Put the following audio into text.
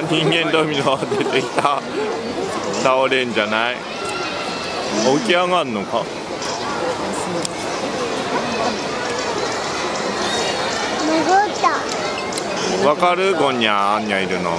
人間ドミノは出てきた。倒れんじゃない？起き上がんのか？わかる？ゴにニャあんにゃいるの。